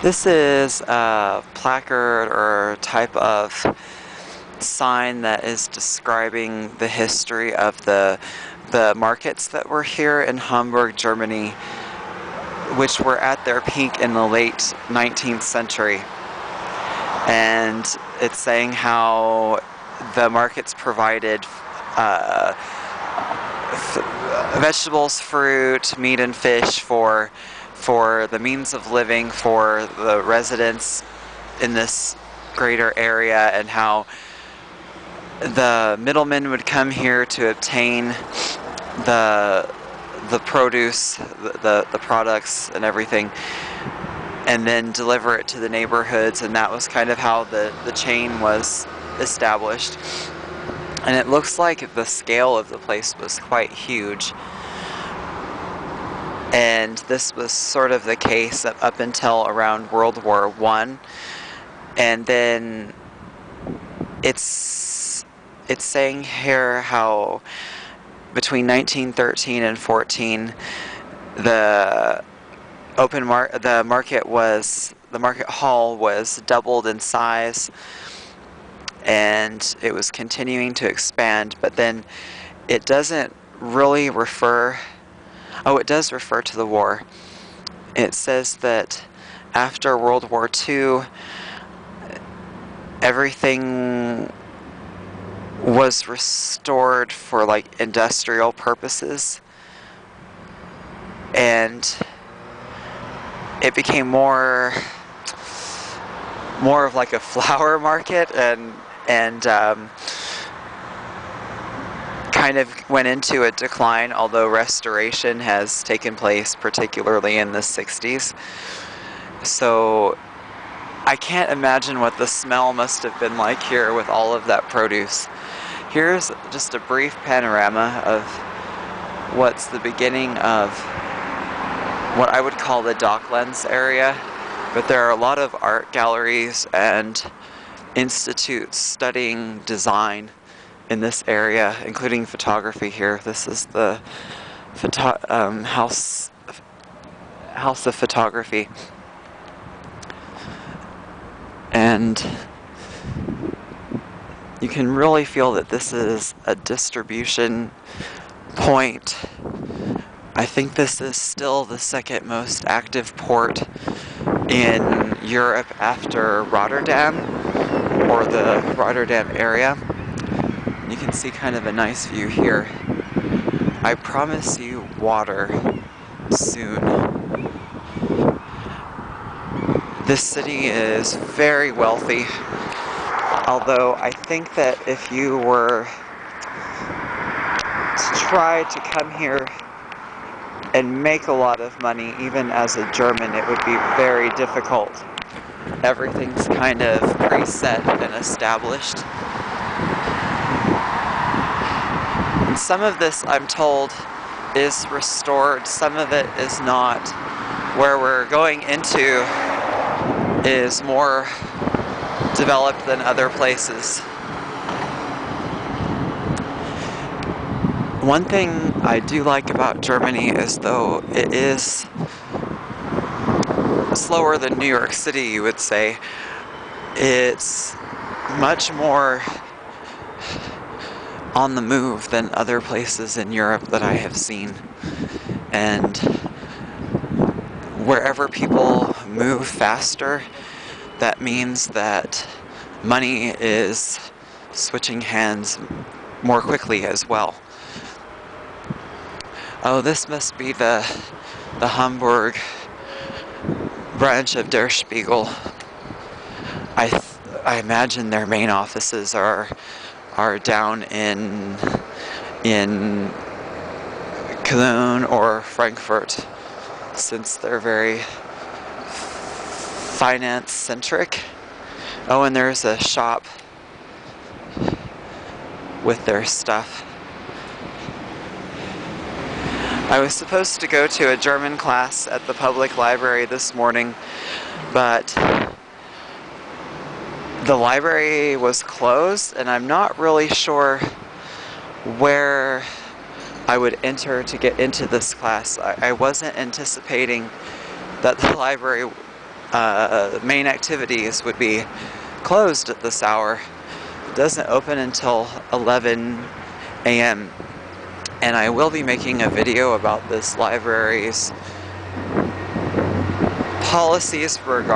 This is a placard or type of sign that is describing the history of the the markets that were here in Hamburg, Germany, which were at their peak in the late 19th century. And it's saying how the markets provided uh, vegetables, fruit, meat, and fish for for the means of living for the residents in this greater area, and how the middlemen would come here to obtain the the produce, the, the, products and everything, and then deliver it to the neighborhoods, and that was kind of how the, the chain was established. And it looks like the scale of the place was quite huge. And this was sort of the case up until around World War One, and then it's it's saying here how between 1913 and 14 the open mar the market was the market hall was doubled in size. And it was continuing to expand but then it doesn't really refer oh it does refer to the war. It says that after World War II everything was restored for like industrial purposes. And it became more more of like a flower market and and um, kind of went into a decline although restoration has taken place particularly in the 60s so I can't imagine what the smell must have been like here with all of that produce. Here's just a brief panorama of what's the beginning of what I would call the Docklands area, but there are a lot of art galleries and institutes studying design in this area, including photography here. This is the um, house house of photography. And you can really feel that this is a distribution point. I think this is still the second most active port in Europe after Rotterdam or the Rotterdam area. You can see kind of a nice view here. I promise you water soon. This city is very wealthy. Although I think that if you were to try to come here and make a lot of money, even as a German, it would be very difficult. Everything's kind of preset and established. And some of this, I'm told, is restored, some of it is not. Where we're going into is more developed than other places. One thing I do like about Germany is though it is slower than New York City, you would say, it's much more on the move than other places in Europe that I have seen. And wherever people move faster, that means that money is switching hands more quickly as well. Oh, this must be the the Hamburg branch of Der Spiegel. I I imagine their main offices are are down in in Cologne or Frankfurt since they're very finance centric. Oh, and there's a shop with their stuff. I was supposed to go to a German class at the public library this morning, but the library was closed, and I'm not really sure where I would enter to get into this class. I, I wasn't anticipating that the library uh, main activities would be closed at this hour. It doesn't open until 11 a.m. And I will be making a video about this library's policies regarding